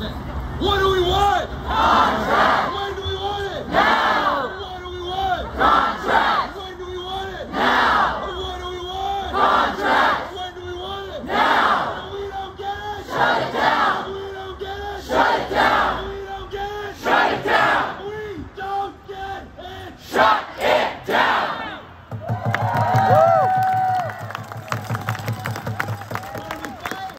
What do we want? Contract. When do we want it? Now. What do we want? Contract. When do we want it? Now. What do we want? Contract. When do we want it? Now. We don't get it. Shut it down. We don't get it. Shut it down. We don't get it. Shut it down. We don't get it. Shut.